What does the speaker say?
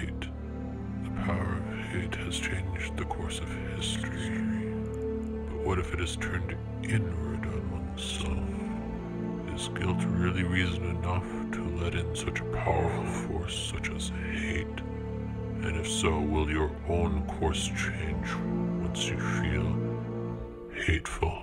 hate. The power of hate has changed the course of history. But what if it is turned inward on oneself? Is guilt really reason enough to let in such a powerful force such as hate? And if so, will your own course change once you feel hateful?